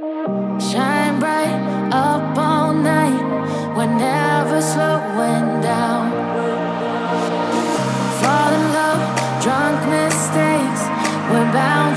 Shine bright up all night. We're never slowing down. Fall in love, drunk mistakes. We're bound.